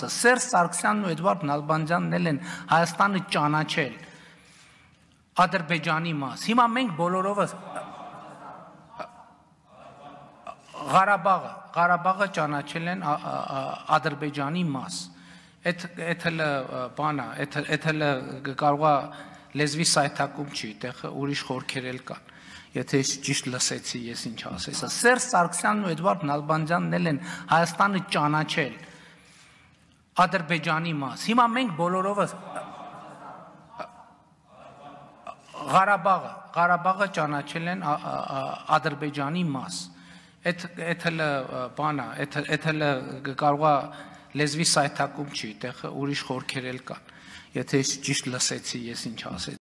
մասը։ Սերժ Սարգսյանն ու Էդվարդ Նալբանդյանն էլ են Հայաստանը ճանաչել Ադրբեջանի մաս։ Հիմա մենք բոլորովս Ղարաբաղը, Ղարաբաղը ճանաչել են Ադրբեջանի մաս։ Այդ այդ հələ բանա, այդ այդ հələ կարողա լեզվի սայթակում չի, այդեղ ուրիշ խորքեր էլ կան։ Եթե ես ճիշտ լսեցի, ես ինչ ասեցի։ Սերժ Սարգսյանն ու Էդվարդ Նալբանդյանն էլ են Հայաստանը ճանաչել Ադրբեջանի մաս։ Հիմա մենք բոլորովս Ղարաբաղը, Ղարաբաղը ճանաչել են Ադրբեջանի մաս։ Այդ այդ հələ բանա, այդ այդ հələ կարողա լեզվի սայթակում չի, այդեղ ուրիշ խորքեր էլ կան։ Եթե ճիշտ լսեցի, ես ինչ ասեցի։